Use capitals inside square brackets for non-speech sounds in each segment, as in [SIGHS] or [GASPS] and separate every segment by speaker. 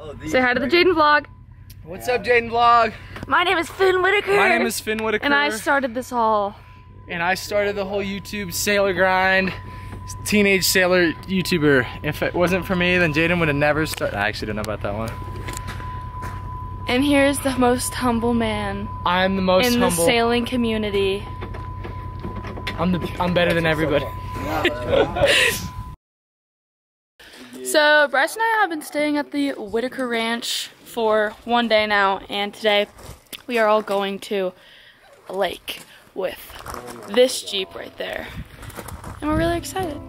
Speaker 1: Oh,
Speaker 2: Say hi to the Jadyn vlog.
Speaker 3: What's up, Jadyn Vlog?
Speaker 2: My name is Finn Whitaker.
Speaker 3: My name is Finn Whitaker.
Speaker 2: And I started this all.
Speaker 3: and I started the whole YouTube sailor grind. Teenage sailor YouTuber. If it wasn't for me, then Jadyn would have never started. I actually don't know about that one.
Speaker 2: And here's the most humble man
Speaker 3: I'm the most
Speaker 2: in the
Speaker 3: humble.
Speaker 2: sailing community.
Speaker 3: I'm the I'm better than everybody.
Speaker 2: So Bryce and I have been staying at the Whitaker Ranch for one day now, and today we are all going to a lake with this Jeep right there. And we're really excited.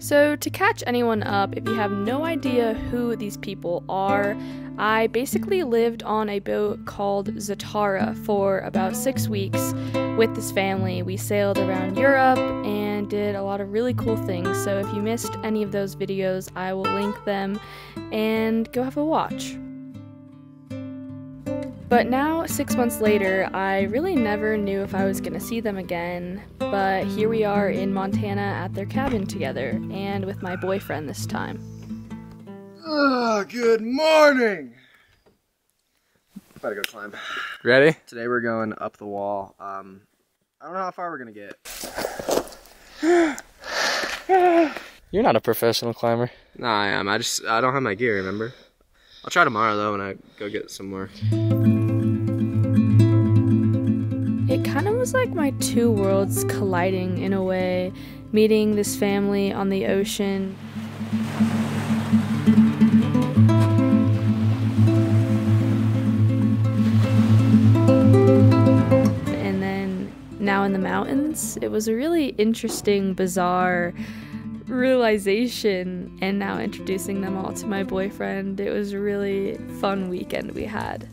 Speaker 2: So, to catch anyone up, if you have no idea who these people are, I basically lived on a boat called Zatara for about six weeks with this family. We sailed around Europe and did a lot of really cool things. So, if you missed any of those videos, I will link them and go have a watch. But now, six months later, I really never knew if I was gonna see them again. But here we are in Montana at their cabin together, and with my boyfriend this time.
Speaker 1: Oh, good morning. About to go climb.
Speaker 3: Ready?
Speaker 1: Today we're going up the wall. Um, I don't know how far we're gonna get. [SIGHS]
Speaker 3: You're not a professional climber.
Speaker 1: Nah, I am. I just I don't have my gear. Remember? I'll try tomorrow though when I go get some more.
Speaker 2: It kind of was like my two worlds colliding in a way, meeting this family on the ocean. Now in the mountains, it was a really interesting, bizarre realization. And now introducing them all to my boyfriend, it was a really fun weekend we had.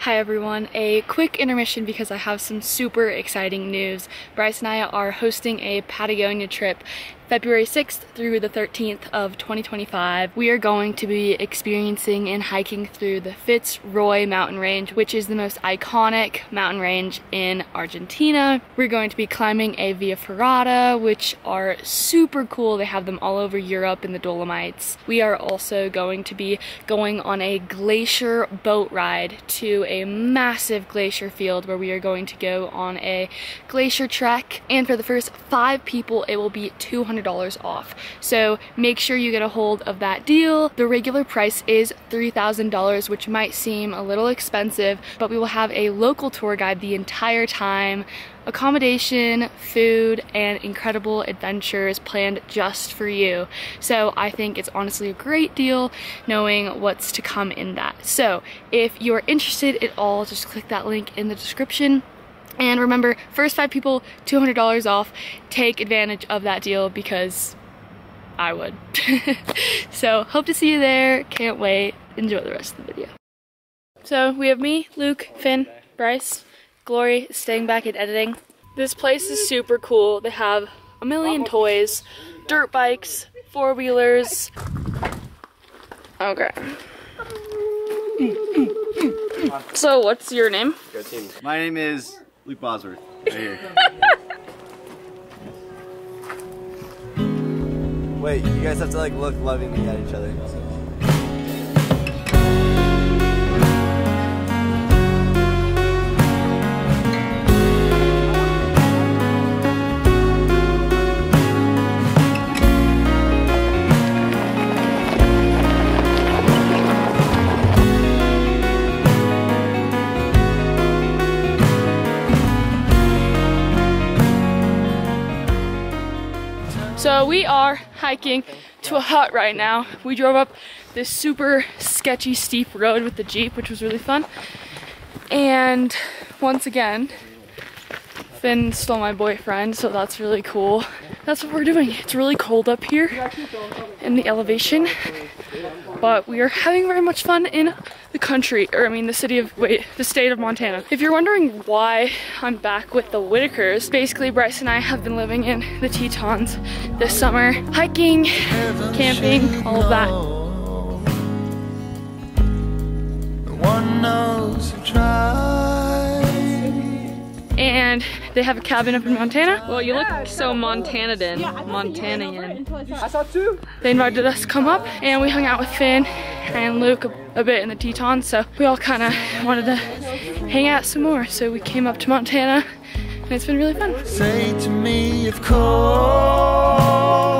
Speaker 2: Hi everyone, a quick intermission because I have some super exciting news. Bryce and I are hosting a Patagonia trip February 6th through the 13th of 2025. We are going to be experiencing and hiking through the Fitzroy mountain range, which is the most iconic mountain range in Argentina. We're going to be climbing a Via Ferrata, which are super cool. They have them all over Europe in the Dolomites. We are also going to be going on a glacier boat ride to a massive glacier field where we are going to go on a glacier trek. And for the first five people, it will be $200 off. So make sure you get a hold of that deal. The regular price is $3,000, which might seem a little expensive, but we will have a local tour guide the entire time accommodation, food, and incredible adventures planned just for you. So I think it's honestly a great deal knowing what's to come in that. So if you're interested at all, just click that link in the description. And remember, first five people, $200 off. Take advantage of that deal because I would. [LAUGHS] so hope to see you there. Can't wait. Enjoy the rest of the video. So we have me, Luke, Finn, Bryce, Glory staying back and editing. This place is super cool. They have a million toys, dirt bikes, four wheelers. Okay. So what's your name?
Speaker 1: My name is Luke Bosworth. Right here. Wait, you guys have to like look lovingly at each other.
Speaker 2: So we are hiking to a hut right now. We drove up this super sketchy steep road with the Jeep, which was really fun. And once again, Finn stole my boyfriend, so that's really cool. That's what we're doing. It's really cold up here in the elevation, but we are having very much fun in the country, or I mean the city of, wait, the state of Montana. If you're wondering why I'm back with the Whitakers, basically Bryce and I have been living in the Tetons this summer, hiking, camping, all of that.
Speaker 4: One knows to try.
Speaker 2: And They have a cabin up in Montana. Well, you look so Montanadan, Montanian.
Speaker 3: I saw two.
Speaker 2: They invited us to come up and we hung out with Finn and Luke a, a bit in the Tetons. So we all kind of wanted to hang out some more. So we came up to Montana and it's been really fun.
Speaker 4: Say to me of course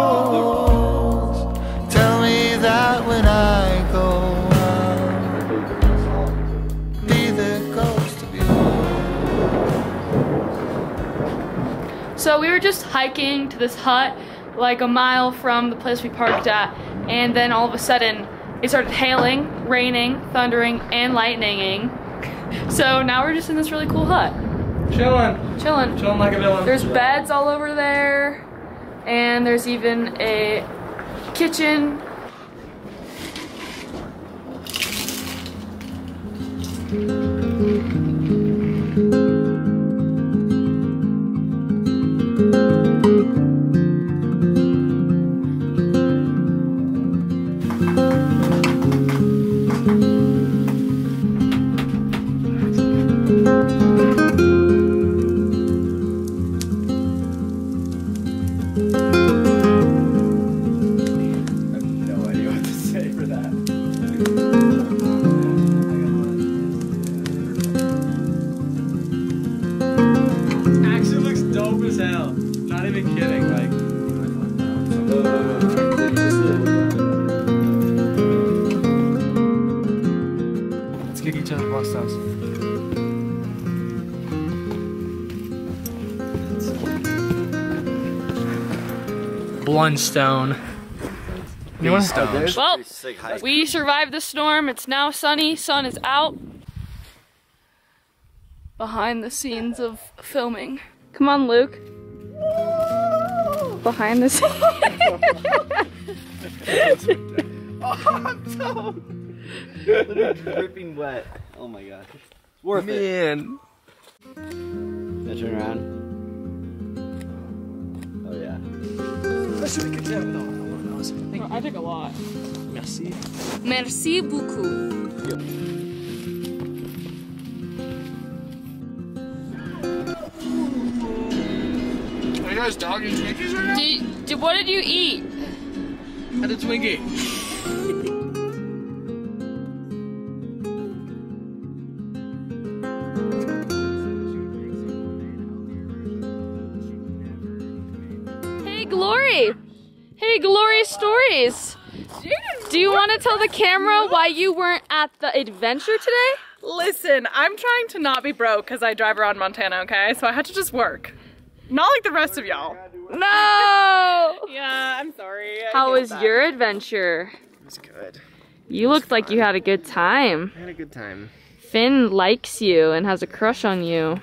Speaker 2: So we were just hiking to this hut like a mile from the place we parked at and then all of a sudden it started hailing, raining, thundering, and lightninging. So now we're just in this really cool hut,
Speaker 3: Chilling.
Speaker 2: chilling.
Speaker 3: Chilling like a villain.
Speaker 2: There's beds all over there and there's even a kitchen.
Speaker 3: As hell. Not even kidding. Like. Let's kick each other Bluntstones. Blundstone. You want stones?
Speaker 2: Well, we survived the storm. It's now sunny. Sun is out. Behind the scenes of filming. Come on, Luke. Behind the scenes.
Speaker 5: dripping wet. Oh my god. It's worth it.
Speaker 1: Man.
Speaker 5: Can I turn around? Oh yeah.
Speaker 2: I took a lot.
Speaker 3: Merci.
Speaker 2: Merci beaucoup.
Speaker 3: Are you guys dogging Twinkies right now?
Speaker 2: Did, did, what did you eat?
Speaker 3: Had a Twinkie.
Speaker 2: Hey, Glory. Hey, Glory Stories. Do you want to tell the camera why you weren't at the adventure today?
Speaker 6: Listen, I'm trying to not be broke because I drive around Montana, okay? So I had to just work. Not like the rest of y'all.
Speaker 2: No! [LAUGHS]
Speaker 6: Yeah, I'm sorry. I
Speaker 2: How was
Speaker 6: that.
Speaker 2: your adventure?
Speaker 1: It was good.
Speaker 2: You looked like you had a good time.
Speaker 1: I had a good time.
Speaker 2: Finn likes you and has a crush on you.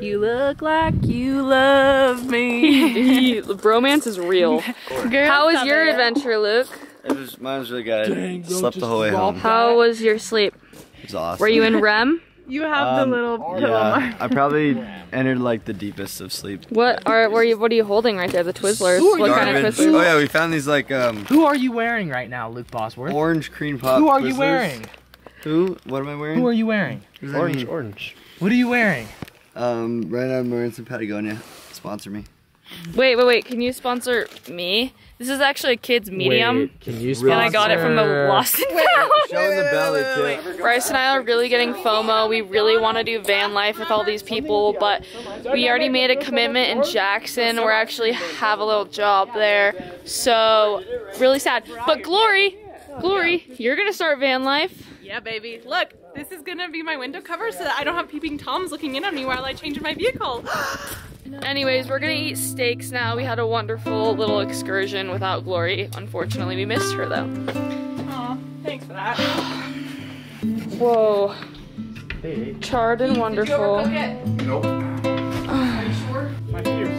Speaker 6: You look like you love me. [LAUGHS]
Speaker 2: The bromance is real. [LAUGHS] How was your adventure, Luke?
Speaker 5: It was mine was really good. I slept the whole way home.
Speaker 2: How was your sleep?
Speaker 5: It was awesome.
Speaker 2: Were you in REM?
Speaker 6: You have
Speaker 5: Um,
Speaker 6: the little pillow
Speaker 5: Yeah,
Speaker 6: mark.
Speaker 5: I probably [LAUGHS] entered like the deepest of sleep.
Speaker 2: What are were you what are you holding right there? The Twizzlers. What kind of Twizzlers?
Speaker 5: Oh yeah, we found these like um
Speaker 3: Who are you wearing right now, Luke Bosworth?
Speaker 5: orange cream pop.
Speaker 3: Who are you wearing?
Speaker 5: Who? What am I wearing?
Speaker 3: Who are you wearing?
Speaker 5: What does that
Speaker 1: Orange,
Speaker 5: mean?
Speaker 1: orange.
Speaker 3: What are you wearing?
Speaker 5: Um, right now I'm wearing some Patagonia. Sponsor me.
Speaker 2: Wait, wait, wait. Can you sponsor me? This is actually a kid's medium.
Speaker 3: can you
Speaker 2: And I got it from the Lost and Found.
Speaker 5: Showing the belly too.
Speaker 2: Bryce and I are really getting FOMO. We really want to do van life with all these people, but we already made a commitment in Jackson. We're actually have a little job there. So, really sad. But Glory, Glory, you're going to start van life.
Speaker 6: Yeah, baby. Look, this is gonna be my window cover so that I don't have peeping toms looking in on me while I change my vehicle. [GASPS] [LAUGHS]
Speaker 2: Anyways, we're going to eat steaks now. We had a wonderful little excursion without Glory. Unfortunately, we missed her though.
Speaker 6: Aw, thanks for that.
Speaker 2: Whoa. Charred and wonderful. Nope.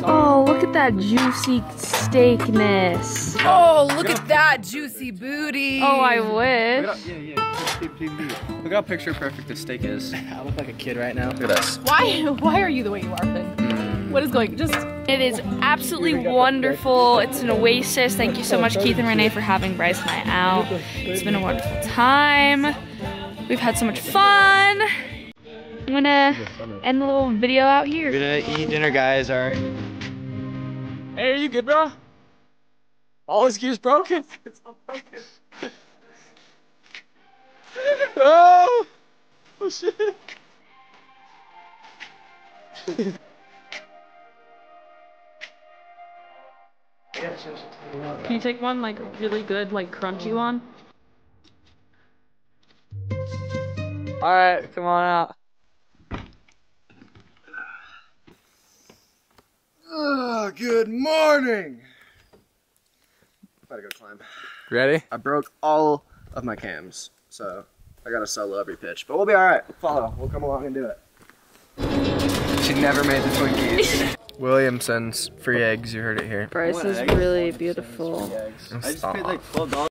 Speaker 2: Oh, look at that juicy steakness.
Speaker 7: Oh, look at that juicy booty.
Speaker 2: Oh, I wish.
Speaker 1: Yeah, yeah. Look how picture perfect this steak is. [LAUGHS]
Speaker 3: I look like a kid right now.
Speaker 1: Look at us.
Speaker 7: Why? Why are you the way you are, Finn? What is going? Just
Speaker 2: It is absolutely wonderful. It's an oasis. Thank you so much, Keith and Renee, for having Bryce and I out. It's been a wonderful time. We've had so much fun. I'm gonna end the little video out here.
Speaker 5: We're gonna eat dinner, guys. All right.
Speaker 3: Hey, are you good, bro? All his gear's broken. [LAUGHS] It's all broken. [LAUGHS] oh! Oh shit! [LAUGHS]
Speaker 6: Can you take one like really good, like crunchy oh. one?
Speaker 3: All right, come on out.
Speaker 1: Oh, good morning. Gotta go climb.
Speaker 3: Ready?
Speaker 1: I broke all of my cams, so I gotta solo every pitch. But we'll be alright. Follow. We'll come along and do it. She never made the Twinkies. [LAUGHS] Williamson's free eggs. You heard it here.
Speaker 2: Bryce is really beautiful.
Speaker 5: I just paid like twelve dollars.